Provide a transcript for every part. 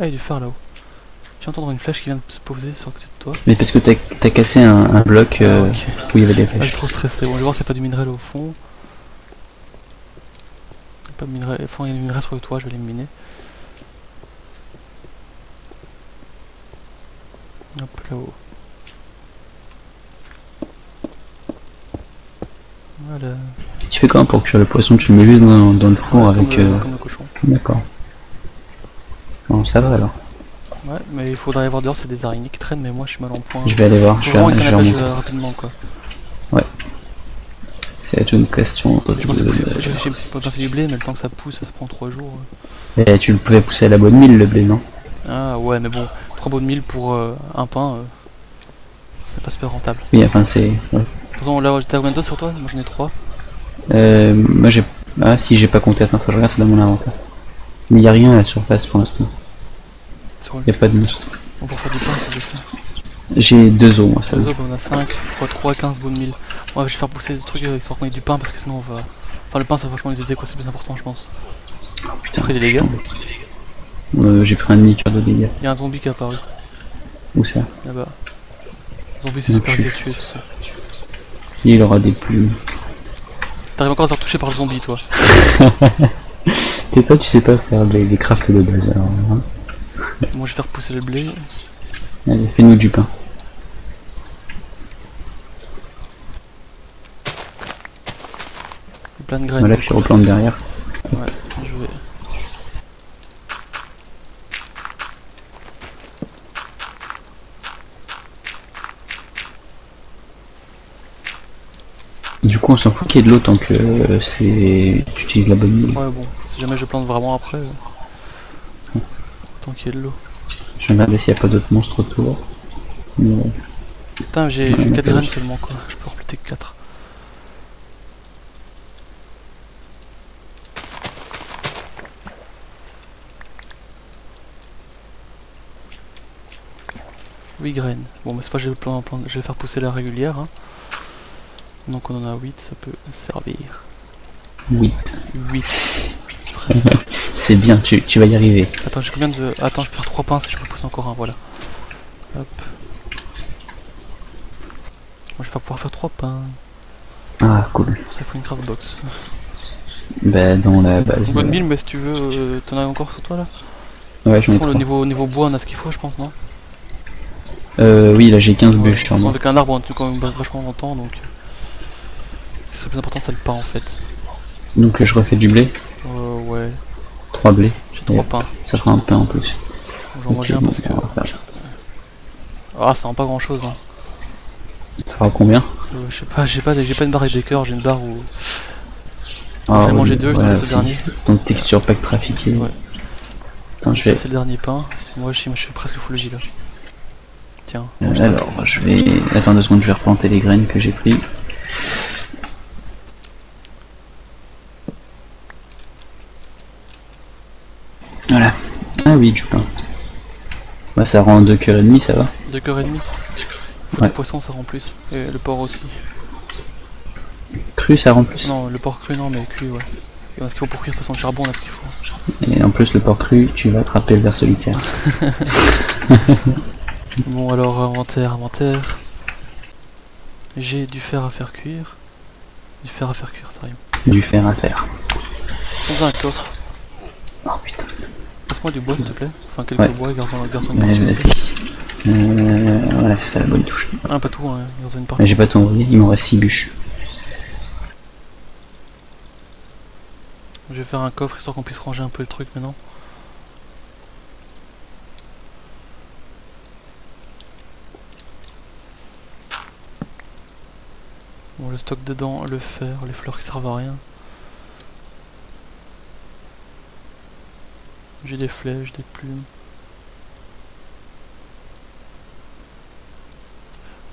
Ah, il y a du phare là-haut. J'ai entendu une flèche qui vient de se poser sur le côté de toi. Mais parce que t'as as cassé un, un bloc euh, Ah, où il y avait des Ah, je flèches. suis trop stressé. Bon, je vais voir s'il n'y a pas du minerai là au fond. Pas de minerai. Enfin, il y a du minerai sur le toit, je vais les miner. Hop là-haut. Voilà. Tu fais comment pour cuire le poisson Tu le mets juste dans, dans le four Ouais, avec... euh, cochon. D'accord. Bon, ça va alors. Ouais, mais il faudrait y voir dehors, c'est des araignées qui traînent, mais moi je suis mal en point. Je vais aller voir. Je vais, je vais euh, rapidement quoi. C'est une question. Je pense que j'ai réussi à planter du blé, mais le temps que ça pousse, ça prend 3 jours. Et tu le pouvais pousser à la bonne mille le blé, non? Ah ouais, mais bon, 3 bonnes mille pour euh, un pain, euh, c'est pas super rentable. Oui, enfin c'est... ouais. De toute façon, là, t'as combien de sur toi? Moi j'en ai 3. Euh, moi j'ai... Ah si, j'ai pas compté. Attends, faut que je regarde, c'est dans mon inventaire. Mais y a rien à la surface pour l'instant. Sur le... Y a pas de monstre. Bon, pour faire du pain, c'est juste ça. J'ai deux os, moi, ça on a 5 x 3, 15 bonnes mille. Moi je vais faire pousser le truc euh, histoire qu'on ait du pain parce que sinon on va. Enfin, le pain ça va vachement les aider, quoi, c'est le plus important, je pense. Putain, pris des dégâts. Euh, j'ai pris un demi-cœur de dégâts. Il y a un zombie qui est apparu Où ça? Là-bas. Zombie, c'est Donc, super vite tuer, tout ça. Il aura des plumes. T'arrives encore à te faire toucher par le zombie, toi. Et toi, tu sais pas faire des, des crafts de hein Moi je vais faire pousser le blé. Allez, fais-nous du pain. Plein de graines. Voilà, puis replante derrière. Ouais, je vais. Du coup, on s'en fout qu'il y ait de l'eau tant que euh, c'est... tu utilises la bonne. Ouais, bon, si jamais je plante vraiment après. euh, Tant qu'il y a de l'eau. Je vais regarder s'il n'y a pas d'autres monstres autour. Non. Putain, j'ai Ouais, 4 d'accord. graines seulement, quoi. Je peux replanter que 4. Oui graines. Bon, mais cette fois, je vais, plan- plan- je vais faire pousser la régulière. hein. Donc, on en a 8, ça peut servir. 8. 8. C'est bien, tu, tu vas y arriver. Attends, j'ai combien de. Attends, je perds 3 pains si je peux pousser encore un, voilà. Hop. Moi, je vais pouvoir faire 3 pains. Ah, cool. Pour ça, il faut une craft box. Bah, dans la base. Bonne euh, mille, mais si tu veux, euh, t'en as encore sur toi là? Ouais, façon, le niveau, niveau bois, on a ce qu'il faut, je pense, non? Euh, oui, là j'ai 15 Ouais, bûches avec un arbre, on tient quand même vachement longtemps, donc. Ce le plus important, c'est le pain en fait. Donc je refais du blé. Euh, ouais, 3 blés. j'ai 3 Ouais. pains. Ça fera un pain en plus. J'en Ok, mange un bon, parce que. Ah, ça rend pas grand chose, hein. Ça fera combien Euh, je sais pas, j'ai pas, j'ai pas une barre et des cœurs, j'ai une barre où. Ah, J'ai oui, mangé deux, je voilà, laisse le dernier. Donc texture pack trafiqué. Ouais. Attends, je vais. C'est le dernier pain. Moi, je suis, moi, je suis presque full J là. Tiens, Euh, alors, je vais. Attends deux secondes, je vais replanter les graines que j'ai pris. Voilà. Ah oui, du pain. Bah, ça rend 2 cœurs et demi, ça va. Deux cœurs et demi. Faut Ouais. du poisson, ça rend plus. Et le porc aussi. Cru, ça rend plus. Non, le porc cru, non, mais cuit, ouais. Et on a ce qu'il faut pour cuire, de façon, le charbon, on a ce qu'il faut. Et en plus, le porc cru, tu vas attraper le ver solitaire. Bon, alors, inventaire, inventaire. J'ai du fer à faire cuire. Du fer à faire cuire, ça rime. Du fer à faire. Dans un coffre. Oh putain. Passe-moi du bois, s'il te plaît. Enfin, quelques Ouais. bois, garçon, garçon une partie. Euh, voilà, c'est ça la bonne touche. Ah, pas tout, hein, garçon une partie. j'ai pas tout envoyé, il m'en reste 6 bûches. Je vais faire un coffre histoire qu'on puisse ranger un peu le truc maintenant. Bon, le stock dedans, le fer, les fleurs qui servent à rien. J'ai des flèches, des plumes.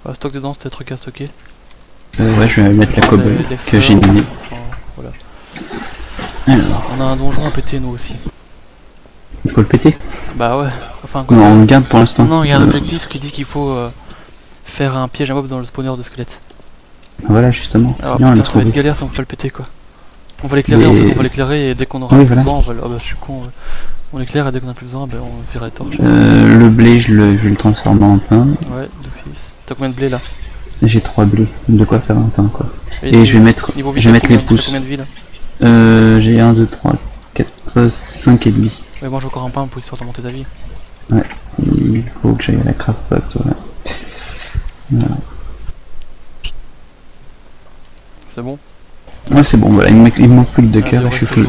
Ah, stock dedans, c'était des trucs à stocker. Euh, ouais, je vais mettre la cobble que j'ai minée. enfin, voilà. Alors, On a un donjon à péter nous aussi. il faut le péter? Bah ouais, enfin Non, on le garde pour l'instant. Non, il y a un Euh, objectif qui dit qu'il faut euh, faire un piège à mob dans le spawner de squelette. Voilà, justement. Alors l'a putain, ça va être galère si on peut pas le péter quoi. On va l'éclairer en fait, on va l'éclairer et dès qu'on aura Oui, 12 voilà. ans, on va le... Ah bah je suis con. ouais. On éclaire et dès qu'on a plus besoin, ben on torche. Euh, le blé, je le, je vais le transformer en pain. Ouais, d'office. T'as combien de blé là? J'ai trois blés, de quoi faire un pain quoi. Et je vais mettre, je vais les pouces. combien de vie là? Euh, j'ai 1, 2, 3, 4, 5 et demi. Ouais, mange encore un pain pour histoire de monter ta vie. Il faut que j'aille à la craft voilà. C'est bon? Ouais, c'est bon, voilà, il me, manque- plus que deux Ah, cœurs je suis ouais,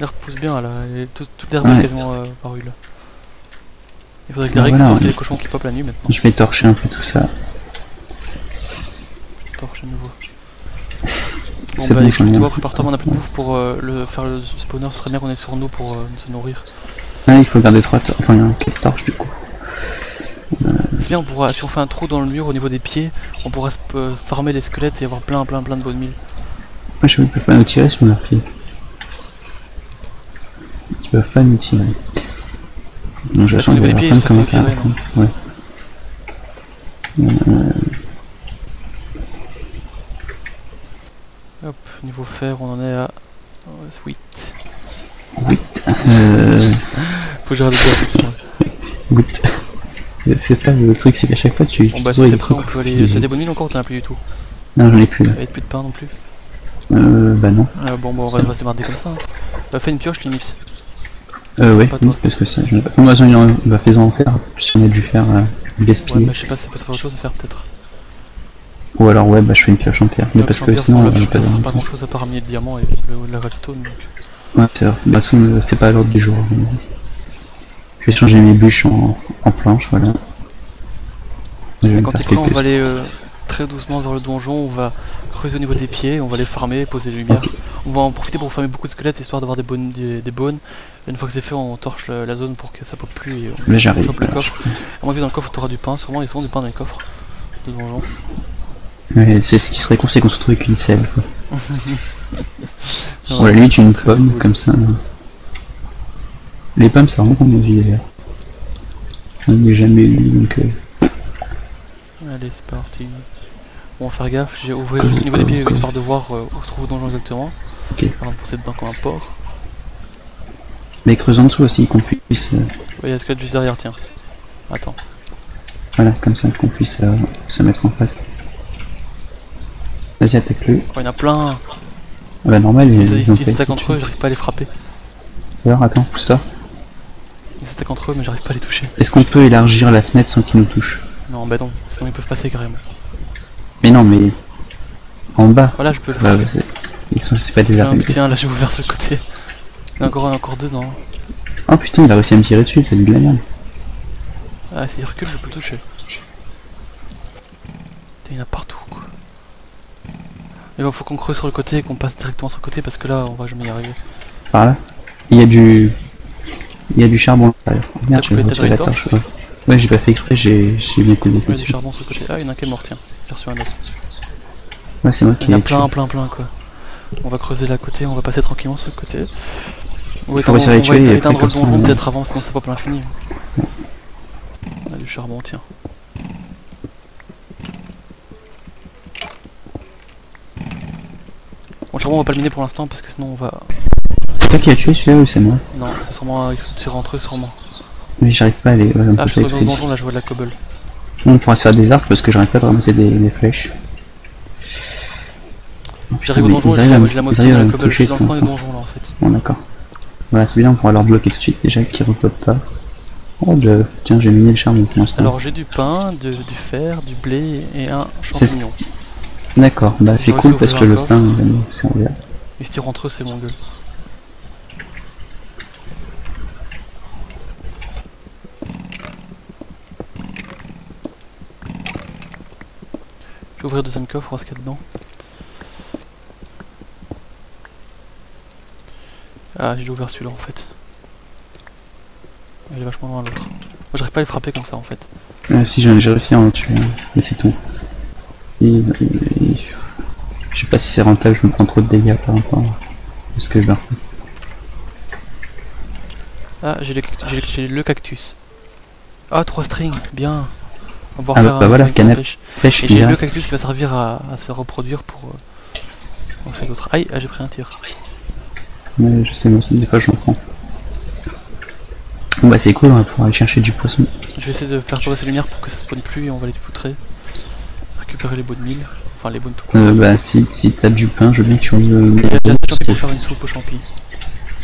clean. faut- L'air pousse bien là, et tout, toute l'herbe Ouais. est quasiment euh, parue là. Il faudrait que Ah, Derek voilà, ouais. des cochons qui popent la nuit maintenant. Je vais torcher un peu tout ça. Torche à nouveau. Bon C'est bah bon, écoute, un. toi prépare-toi, on a plus de bouffe pour euh, le, faire le spawner, ce serait bien qu'on ait sur nous pour euh, se nourrir. Ah, il faut garder trois torches, enfin, il y a 4 torches du coup. C'est bien, on pourra, si on fait un trou dans le mur au niveau des pieds, on pourra se, farmer les squelettes et avoir plein plein plein de bonnes milles. Moi, je peux pas nous tirer sur leurs pieds. Peuvent pas nous tirer. Non, je sens qu'il va y avoir pieds, plein de commentaires. tirer, Ouais. Hop, niveau fer, on en est à 8. Euh, Faut que j'arrête de dire. C'est ça le truc, c'est qu'à chaque fois tu. Bon bah tu si t'es prêt, on peut aller. T'as des bonnes milles encore ou t'en as plus du tout Non, j'en ai plus là. Avec plus de pain non plus Euh, bah non. Euh, Bon bah on va, on va se démarrer comme ça. hein. Bah fais une pioche limite. Euh, ouais, oui, parce que ça, je. De toute façon, il en va en faire, si on a dû faire euh, Ouais gaspiller. bah je sais pas ça peut faire autre chose à faire peut-être. Ou alors, ouais, bah je fais une pioche en pierre. Mais Ouais, parce que sinon, on en pas pierre, ça sert de. pas grand chose à part ramener le diamant et le, la redstone. donc. Ouais, c'est vrai. Bah, sinon, c'est pas à l'ordre du jour. Je vais changer mes bûches en, en planches, voilà. Je vais Et me quand faire t'es prêt, on quelques- va aller euh, très doucement vers le donjon, on va creuser au niveau des pieds, on va les farmer, poser les lumières. On va en profiter pour farmer beaucoup de squelettes histoire d'avoir des bonnes des, des bones. Et une fois que c'est fait, on torche la, la zone pour que ça pop plus et on chope le coffre. À moins que dans le coffre, t'auras du pain, sûrement, il y a souvent du pain dans les coffres de donjon. Ouais, c'est ce qui serait con, c'est qu'on se retrouve avec une selle. Quoi. Ou à la limite, une pomme, cool. comme ça. Les pommes, ça rend compte nos vies d'ailleurs. J'en ai jamais eu, donc. euh, Allez, c'est parti. Bon, on va faire gaffe, j'ai ouvert juste au niveau des pieds, histoire de voir euh, où se trouve le donjon exactement. Ok. De foncer dedans comme un porc. Mais creuse en dessous aussi, qu'on puisse. euh, Ouais, il y a squelette juste derrière, tiens. Attends. voilà, comme ça, qu'on puisse euh, se mettre en face. Vas-y, attaque-le. Oh, il y en a plein Ah bah, normal, ils, Ils ils ont ils fait. s'attaquent entre eux, j'arrive pas à les frapper. Alors, attends, pousse-toi. Ils s'attaquent entre eux, mais j'arrive pas à les toucher. Est-ce qu'on peut élargir la fenêtre sans qu'ils nous touchent? Non, bah non, sinon ils peuvent passer carrément. Mais non, mais. En bas. Voilà, je peux le faire. bah, ils sont, c'est pas des Tiens, tiens, là j'ai ouvert sur le côté. Il y en a encore un, encore deux, non Oh putain, il a réussi à me tirer dessus, t'as de la merde. Ah, s'il recule, je peux toucher. Putain, il y en a partout, quoi. Mais bon, faut qu'on creuse sur le côté et qu'on passe directement sur le côté parce que là, on va jamais y arriver. Par là. Il y a du. Il y a du charbon à l'intérieur. Oh, Merde, ta retiré la torche torche. Ouais, ouais j'ai pas fait exprès, j'ai bien coulé. Il y a du charbon sur le côté. Ah, il y en a un qui est mort, tiens. J'ai reçu un os. Ouais, c'est moi Il qui y en a plein, plein, plein, quoi. On va creuser là à côté, on va passer tranquillement sur le côté. On va éteindre, on va tuer et après, éteindre le donjon peut-être avant, sinon ça pop à l'infini. On a du charbon, tiens. Bon, le charbon on va pas le miner pour l'instant parce que sinon on va... C'est toi qui as tué celui-là ou c'est moi Non, c'est sûrement... Ils tirent entre eux sûrement. Mais j'arrive pas à aller. Ouais, un Ah, je suis avec dans le les- donjon là, je vois de la cobble. On pourra se faire des arcs parce que j'arrive pas à ramasser des, des flèches. J'arrive au mais donjon j'ai la- la moitié de la cobble. Je suis dans le coin du donjon là en fait. Bon, d'accord. Voilà, c'est bien, on pourra leur bloquer tout de suite déjà qu'ils repopent pas. Oh, de... tiens, j'ai miné le charbon pour l'instant. Alors j'ai du pain, de- du fer, du blé et un champignon. D'accord, bah c'est cool parce que le pain, nous servir. Ils se tirent entre eux, c'est mon gueule. Je vais ouvrir le deuxième coffre, voir ce qu'il y a dedans. Ah, j'ai ouvert celui-là en fait. Il est vachement loin l'autre. Moi j'arrive pas à les frapper comme ça en fait. Euh, si j'ai réussi à en tuer, mais c'est tout. Ils- ils- Je sais pas si c'est rentable, je me prends trop de dégâts par rapport à ce que je leur fais. Ah, j'ai le, le- j'ai le cactus. Ah, trois strings, bien. On va pouvoir Ah, bah, un, voilà, canap- pêche. Et j'ai le cactus qui va servir à, à se reproduire pour. Euh, en faire d'autres. Aïe, ah, j'ai pris un tir. Ouais, je sais, moi aussi, des fois j'en prends. Bon bah c'est cool, on va pouvoir aller chercher du poisson. Je vais essayer de faire passer les lumières pour que ça spawn plus et on va les poutrer. Récupérer les bonnes mille. Enfin les bonnes tout court. Euh, bah si, si t'as du pain, je veux bien que tu me a déjà champignons pour faire une soupe aux champis.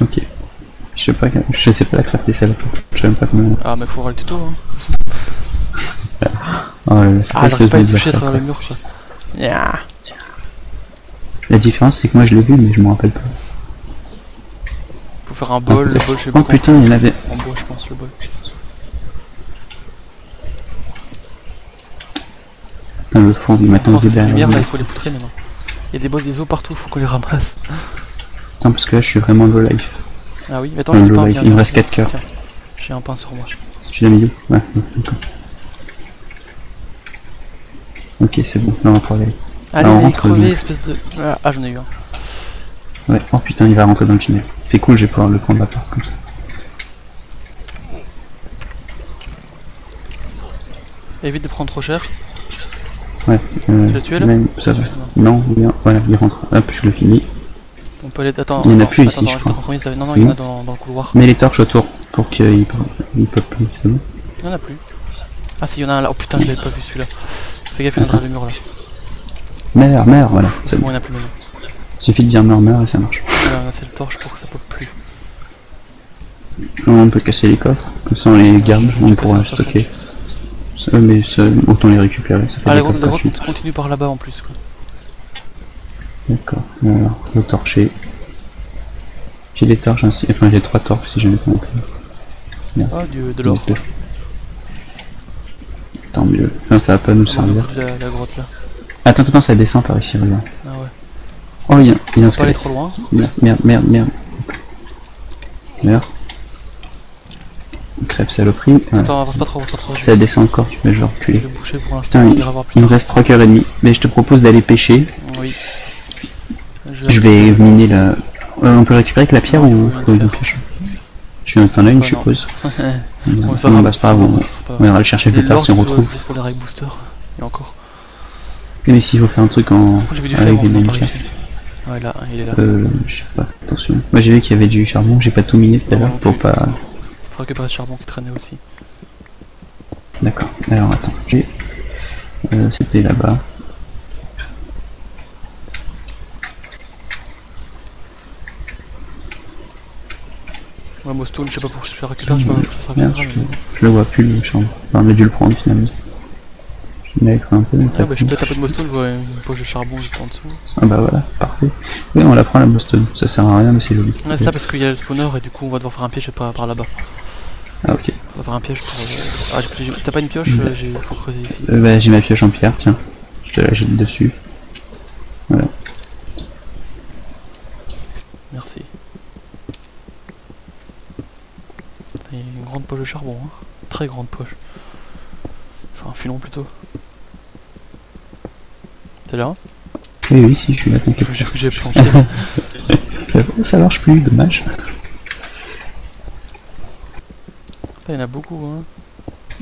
Ok. Je sais pas, je sais pas la crafter celle-là. Je sais même pas comment. Ah mais faut voir le tuto hein. Oh c'est Ah pas j'arrive pas à toucher à travers le mur quoi. Yeah. La différence c'est que moi je l'ai vu mais je m'en rappelle pas. Faut faire un bol, le bol je sais Oh pas putain, il y en avait. En bois je pense le bol. Putain, le fond, il m'attend Quand c'est derrière. lumière là il faut les poutrer maintenant. Il y a des bols des os partout, faut qu'on les ramasse. Attends, parce que là je suis vraiment low life. Ah oui, mais attends, j'ai live, viens, il me reste viens. quatre cœurs. Tiens, J'ai un pain sur moi. Mis où Ouais, d'accord. Ok, c'est bon, là on va pouvoir y aller. Allez, rentre espèce de. Ah, ah, j'en ai eu un. Ouais, oh putain, il va rentrer dans le tunnel. C'est cool, je vais pouvoir le prendre à part comme ça. Évite de prendre trop cher. Ouais, euh, Tu l'as tué, là? même, ça va. Non, bien, voilà, il rentre. Hop, je le finis. On peut aller. Attends, Il y en a plus attends, ici, attends, je crois. premier, Non, non, il y en a dans, dans le couloir. Mets les torches autour pour qu'il il pop plus, Il y en a plus. Ah, si, il y en a un là. Oh putain, je l'avais pas vu celui-là. Fais gaffe, il y a dans le mur là. Meurs, meurs, voilà, c'est bon. il y en a plus maintenant. Suffit de dire meurs, meurs et ça marche. Voilà, là, c'est le torche pour que ça pop plus. On peut casser les coffres, comme ça on les garde, Je- je on pourra stocker. Ça, mais ça, autant les récupérer, ça fait Ah, grotte gratuits. continue par là-bas en plus. D'accord, alors, le torcher. J'ai des torches ainsi, enfin j'ai trois torches si jamais t'en as plus. Ah, du, de l'or. Mieux. Non, ça va pas nous servir. la, la grotte là. Attends, attends, ça descend par ici, regarde. Ah ouais. Oh, il y a, y a un squelette. trop loin. Merde, merde, merde, merde. Merde. Crève saloperie. Ouais. Attends, avance pas trop, avance pas trop. Je Ça descend encore, tu vas je vais je reculer. vais boucher pour. Putain, il, il me reste 3 cœurs et demi. Mais je te propose d'aller pêcher. Oui. Je vais miner la... Euh, on peut récupérer avec la pierre Non, ou le une pêche Je t'en as une, Ouais, je suppose. On Non, va non, bah c'est pas grave, on, pas- on ira le chercher plus tard si on retrouve. Juste pour les rails booster. Et encore. Mais s'il faut faire un truc en... Avec des ici. Ouais, là, il est là. Euh, je sais pas, attention. Moi j'ai vu qu'il y avait du charbon, j'ai pas tout miné tout à l'heure pour pas... Faut récupérer le charbon qui traînait aussi. D'accord, alors attends, j'ai... Euh, C'était là-bas. Ouais, je sais pas pourquoi je le récupère, je sais pas pourquoi ça le vois plus le charbon. Enfin, on a dû le prendre finalement. Un peu, Ah, bah, je peux taper de Mostone, je vois une poche de charbon juste en dessous. Ah bah voilà, parfait. Oui, on la prend la Boston, ça sert à rien mais c'est joli. Ouais, c'est là parce qu'il y a le spawner et du coup on va devoir faire un piège par, par là-bas. Ah ok. On va faire un piège pour. euh, Ah, t'as pas une pioche Mm. euh, j'ai- Faut creuser ici. Euh, bah j'ai ma pioche en pierre, tiens. Je te la jette dessus. Merci. Il y a une grande poche de charbon, hein. Très grande poche. Enfin, un filon plutôt. T'es là? Oui oui si je suis là. J'ai cru que j'ai planté. J'avoue, Ça marche plus, dommage. Il y en a beaucoup, hein.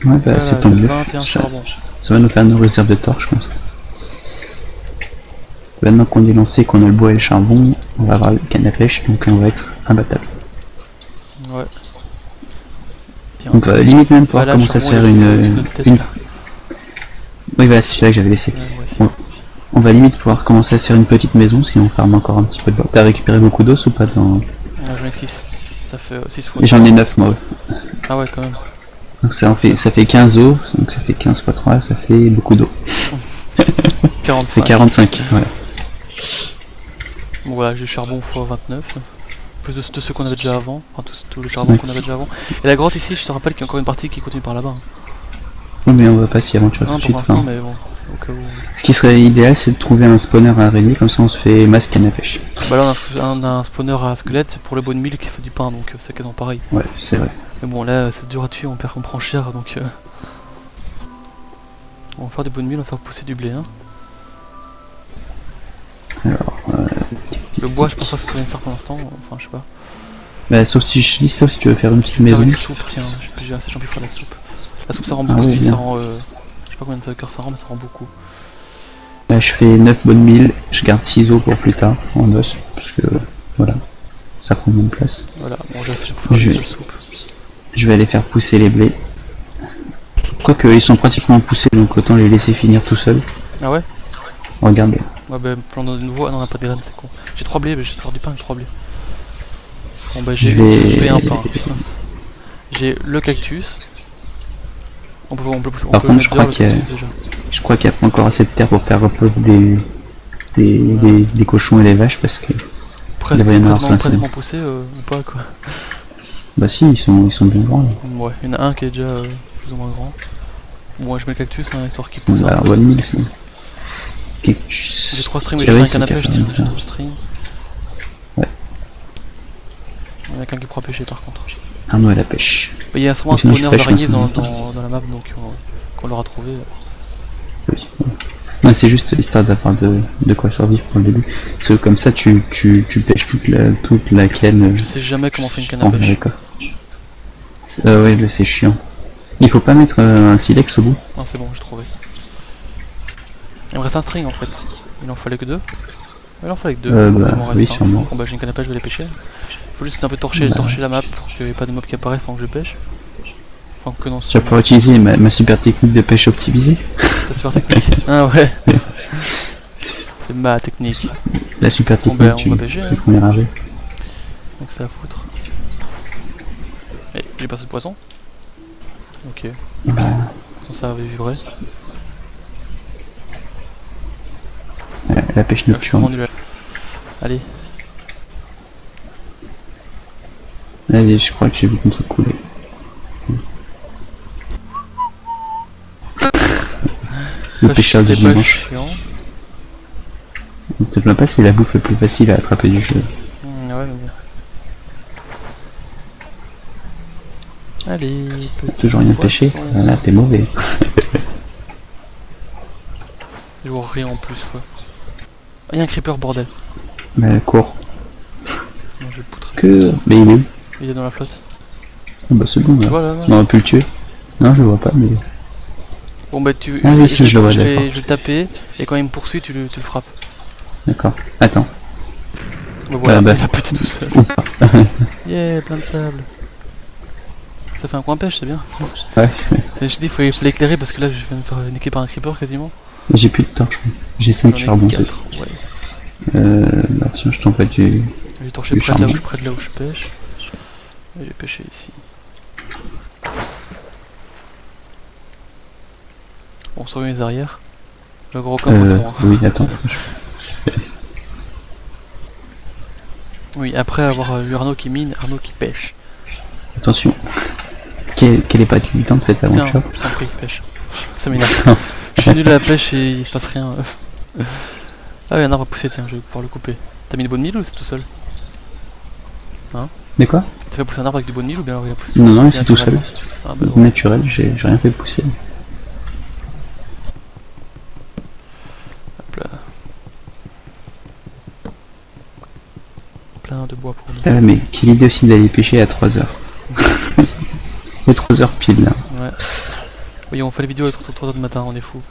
Ouais bah c'est tant mieux. 21 Ça, ça va nous faire nos réserves de torches comme ça. Maintenant qu'on est lancé, qu'on a le bois et le charbon, on va avoir le canne à pêche, donc on va être imbattable. Ouais. Bien. On va limite même pouvoir Voilà, commencer à se faire une... une... Oui bah c'est celui-là que j'avais laissé. Ouais. On va limite pouvoir commencer à se faire une petite maison si on farme encore un petit peu de bois. T'as récupéré beaucoup d'os ou pas dans... J'en ai 6. Ça fait 6 fois. Et J'en ai 9 moi. Ah ouais, quand même. Donc ça en fait, ça fait 15 os, donc ça fait 15 fois 3, ça fait beaucoup d'eau. Ça fait 45. 45, voilà. Bon, voilà, j'ai charbon x 29. Plus de, de ceux qu'on avait déjà avant. Enfin, tous, tous les charbons Ouais. qu'on avait déjà avant. Et la grotte ici, je te rappelle qu'il y a encore une partie qui continue par là-bas. hein. Non mais on va pas s'y aventurer tout de suite. hein. mais bon. Au cas où. Ce qui serait idéal c'est de trouver un spawner à araignée, comme ça on se fait masse canne à pêche. Bah là, on a, un- on a un spawner à squelette pour le bonne mille qui fait du pain, donc euh, c'est quasiment pareil. Ouais, c'est vrai. Mais bon, là, c'est dur à tuer, on, perd, on prend cher, donc. euh, On va faire du bonne mille, on va faire pousser du blé. Hein. Alors, euh, Le bois, je pense pas que ce soit nécessaire pour l'instant. Enfin, je sais pas. bah, sauf si je dis, sauf si tu veux faire une petite Faire maison. une soupe, tiens, j'ai faire la soupe. La soupe, ça rend Ah beaucoup, oui, ça rend. euh, je sais pas combien de cœurs ça rend, mais ça rend beaucoup. Bah, je fais 9 bonnes milles, je garde 6 os pour plus tard, en os, parce que voilà, ça prend moins de place. Voilà, bon, j'ai assez, faire Je une vais- seule soupe. Je vais aller faire pousser les blés. Quoique ils sont pratiquement poussés, donc autant les laisser finir tout seuls. Ah ouais? Regardez. Ouais, bah, plan dans une voie. Ah non, on a pas de graines, c'est con. J'ai 3 blés, mais je vais faire du pain avec 3 blés. Bon, bah, j'ai je fais un pain. J'ai le cactus. On peut, on peut, on Par peut contre, je crois qu'il y a- déjà. Je crois qu'il n'y a pas encore assez de terre pour faire reposer des, des, des, des cochons et des vaches parce que Presque avoir complètement, poussé euh, ou pas quoi. bah si ils sont ils sont bien grands. Ouais, il y en a un qui est déjà euh, plus ou moins grand. Bon, je mets le cactus, hein, histoire qu'il pousse Bon, un bah, peu. bonne mille, c'est- Cactus. J'ai 3 strings, mais Ah j'ai un à tiens, j'ai 3 strings. Ouais. Il y en a qu'un qui pourra pêcher par contre. Un à la pêche. Il y a sûrement un je spawner pêche d'araignées dans, un dans, dans la map, donc euh, qu'on l'aura trouvé. Oui. Non, c'est juste histoire d'avoir de, de quoi survivre pour le début. Parce que comme ça, tu, tu, tu pêches toute la, toute la canne. Je sais jamais comment fait une canne à pêche. Euh, ouais, c'est chiant. Il faut pas mettre euh, un silex au bout. Non, c'est bon, j'ai trouvé. Il me reste un string en fait. Il en fallait que deux Il en fallait que deux. Euh, bah, Il m'en reste oui, un. sûrement. Bon, bah, j'ai une canne à pêche, je vais les pêcher. Faut juste un peu torcher, Bah. torcher la map pour qu'il n'y ait pas de mobs qui apparaissent pendant que je pêche. Enfin, que non, Tu vas pouvoir utiliser ma, ma super technique de pêche optimisée. Ta super technique Ah ouais C'est ma technique. La super Bon, technique bah, on va pêcher, du hein. premier. Donc ça à foutre. Eh, j'ai pas de poisson Ok. Bah, Ça va vibrer. La, la pêche Je nocturne. Allez, Allez, je crois que j'ai vu ton truc couler. Le pêcheur de dimanche. Ne te plains pas, c'est la bouffe la plus facile à attraper du jeu. Hmm, ouais, mais bien. Allez, Toujours rien pêché. Voilà, t'es mauvais. Toujours rien en plus quoi. Ah, y'a un creeper bordel. Mais cours. Non, je vais le poutrer. Que. Mais il est où Il est dans la flotte. Ah bah c'est bon Tu là. vois là, là On aurait pu le tuer. Non, je le vois pas, mais. Bon bah tu. Ah oui, si, je le vois, je vais, je vais le taper et quand il me poursuit, tu le, tu le frappes. D'accord. Attends. Bah voilà, Ah, bah. il a pété tout seul. yeah, plein de sable. Ça fait un coin pêche, c'est bien. Ouais. Je dis, il faut faut l'éclairer parce que là, je viens de me faire niquer par un creeper quasiment. J'ai plus de torche. J'ai 5 J'en ai charbons. c'est tout. ouais. Euh. Bah tiens, je t'envoie du. J'ai torché Du près de, là où, près de là où je pêche. Et j'ai pêché ici. Bon, sur mes arrières. Le gros comme Euh, hein. oui, attends. Oui, après avoir euh, eu Arnaud qui mine, Arnaud qui pêche. Attention. Quelle, quelle est pas évidente cette Tiens, aventure sans prix, pêche. Ça m'énerve. je suis nul à la pêche et il se passe rien. ah oui, un arbre a poussé, tiens, je vais pouvoir le couper. T'as mis du bois de mille ou c'est tout seul De quoi T'as fait pousser un arbre avec du bois de mille ou bien alors il a poussé Non, non, c'est tout seul. Ah bah ouais. Naturel, j'ai j'ai rien fait pousser. Hop là. Plein de bois pour nous. Ah, mais quelle idée aussi d'aller pêcher à 3h. C'est 3h pile là. Ouais. Oui, on fait les vidéos à 3h du matin, on est fou.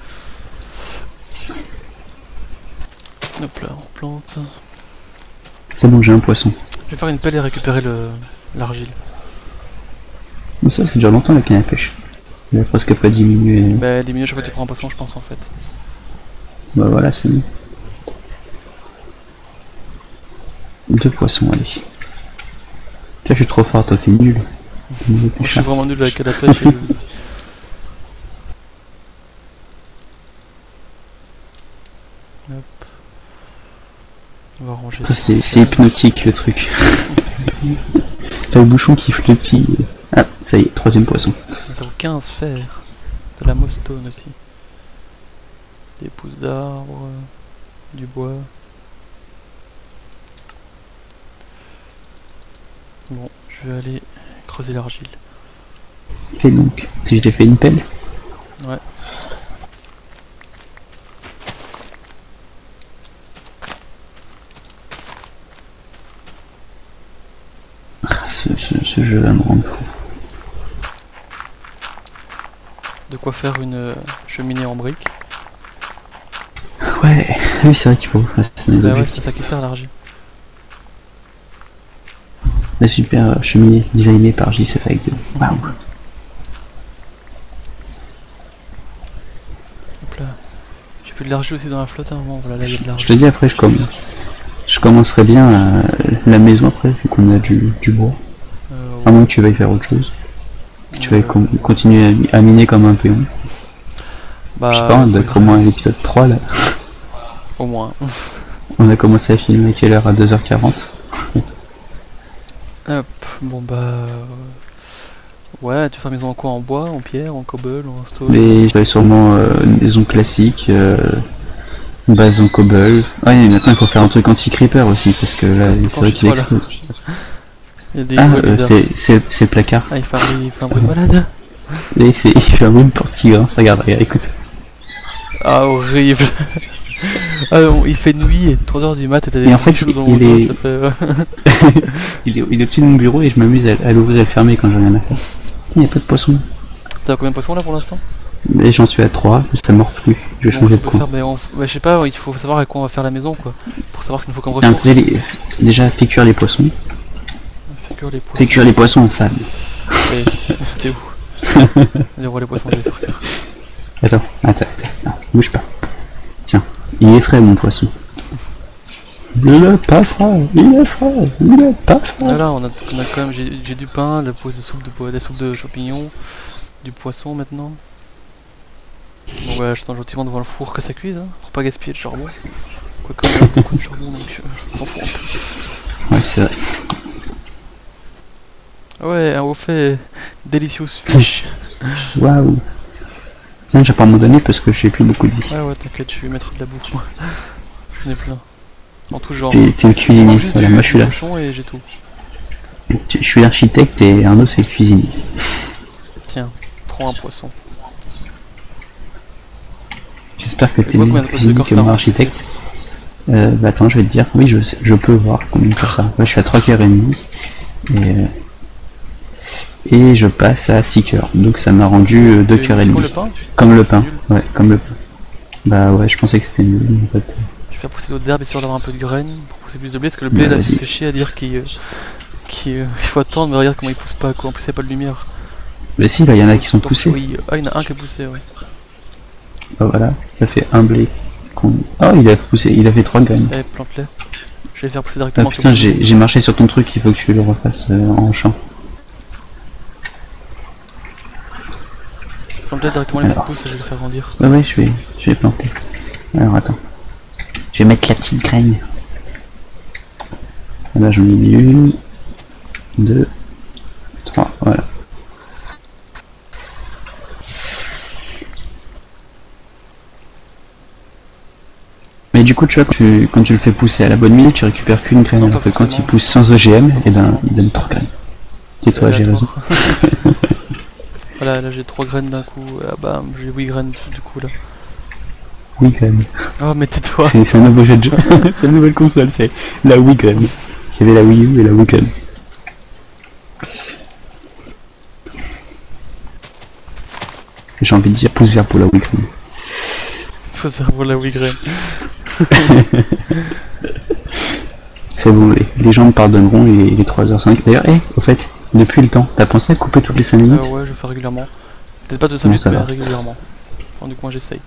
Hop là, on plante. C'est bon, j'ai un poisson. Je vais faire une pelle et récupérer le l'argile. Mais ça, c'est déjà longtemps la canne à pêche. Il a presque pas diminué. Bah, diminuer chaque fois que tu prends un poisson, je pense en fait. Bah voilà, c'est bon. Deux poissons, allez. Tiens, je suis trop fort, toi t'es nul. Je suis vraiment nul avec la pêche et le- Hop. C'est hypnotique le truc. T'as le bouchon qui flottille. Ah, ça y est, troisième poisson. Ça vaut 15 fers. De la mostone aussi. Des pousses d'arbres. Du bois. Bon, je vais aller creuser l'argile. Et donc, si je t'ai fait une pelle Ouais. Ah, ce, ce- ce jeu va me rendre fou. De quoi faire une euh, cheminée en briques. Ouais, oui, c'est vrai qu'il faut Bah ouais, c'est ça qui sert l'argile. La super cheminée designée par JCF avec 2. Waouh. Hop là. J'ai fait de l'argile aussi dans la flotte à un moment. Voilà, là il y a de Je te dis après, je, comm- je commencerai bien euh, la maison après, vu qu'on a du, du bois. À moins que tu veuilles faire autre chose. Que tu veuilles continuer à, mi- à miner comme un péon. bah, je sais pas, on doit faut être au moins à l'épisode 3 là. Au moins. On a commencé à filmer à quelle heure À 2h40 Hop, bon bah. euh, Ouais, tu fais maison en quoi? En bois, en pierre, en cobble, en stone? Mais j'aurais sûrement euh, une maison classique, euh, une base en cobble. Ah maintenant il faut faire un truc anti-creeper aussi, parce que là c'est vrai qu'il explose. Il Ah, euh, c'est- le placard. Ah, il fait un, il fait un bruit de malade. Et c'est il fait un bruit de porte qui grince, regarde, regarde, écoute. Ah, horrible. ah, non, il fait nuit et 3h du mat et t'as des Et en fait, dans il dos, est- fait. Il est, il est au-dessus de mon bureau et je m'amuse à, à l'ouvrir et le fermer quand j'ai rien à faire. Il n'y a pas de poisson. T'as combien de poissons là pour l'instant? Mais j'en suis à 3, ça mord plus. Je vais Bon, changer ça de peut coin. faire, mais on- bah, je sais pas, il faut savoir avec quoi on va faire la maison quoi. Pour savoir ce qu'il nous faut comme ressources. Déjà, fais cuire les poissons. Cuire les poissons. Fais cuire les poissons, Fab. Ouais, T'es où Les rois les poissons, je. Attends, attends, attends. Bouge pas. Tiens, il est frais, mon poisson. Il est pas frais, il est frais, il est pas frais. Voilà, on a, on a quand même, j'ai du pain, la de soupe de, la soupe de champignons, du poisson maintenant. Bon bah j'attends gentiment devant le four que ça cuise, hein, pour pas gaspiller le charbon. Quoique on a beaucoup de charbon donc euh, on s'en fout un peu. Ouais, c'est vrai. Ah Ouais, un au fait, delicious fish. Waouh. Tiens, j'ai pas abandonné parce que j'ai plus beaucoup de vie. Ouais ouais t'inquiète, je vais mettre de la bouffe moi. J'en ai plein. En tout genre. T'es le cuisinier, voilà, moi je suis là. et j'ai tout. Je suis l'architecte et Arnaud c'est le cuisinier. Tiens, prends un poisson. J'espère que t'es mieux cuisinier que mon hein, architecte. Euh, bah attends, je vais te dire. Oui, je, je peux voir combien de ça. Moi je suis à 3h30 et, euh, et je passe à 6h. Donc ça m'a rendu euh, Et C'est quoi 2h30. le pain Comme le pain. Ouais, comme le pain. Bah ouais, je pensais que c'était nul en fait. Je vais faire pousser d'autres herbes histoire d'avoir un peu de graines pour pousser plus de blé parce que le blé Bah, là il fait chier à dire qu'il euh, euh, faut attendre mais regarde comment il pousse pas quoi en plus il y a pas de lumière. Mais si, bah il y en a qui sont Donc, poussés. Oui, ah il y en a un qui est poussé ouais. Bah voilà, ça fait un blé. Oh, il a poussé, il a fait 3 graines. Eh plante-les. Je vais faire pousser Ah directement. putain, comme- j'ai j'ai marché sur ton truc, il faut que tu le refasses euh, en champ. Plante-les directement les petites Alors. pousses, je vais les faire grandir. Ouais, ouais, je vais, je vais planter. Alors attends. Je vais mettre la petite graine. Là, j'en ai mis une, deux, trois, voilà. Mais du coup, tu vois, quand tu, quand tu le fais pousser à la bonne mine, tu récupères qu'une graine. Alors que quand il pousse sans OGM, et ben, il donne trois graines. Et toi, j'ai raison. voilà, là j'ai 3 graines d'un coup. Ah bam, j'ai 8 graines du coup là. Oui, graine. Oh mais tais-toi. C'est un nouveau jeu de jeu. c'est une nouvelle console, c'est la Wii. Il y avait la Wii U et la Wii Gun. J'ai envie de dire pouce vert pour la Wii Gun. Faut savoir la 8 graines. C'est bon, les, les gens me pardonneront les, les 3h05. D'ailleurs, hé, au fait, depuis le temps, t'as pensé à couper toutes les 5 minutes? Euh, ouais, je fais régulièrement. Peut-être pas de 5 Non, minutes mais régulièrement. Enfin du coup moi j'essaye.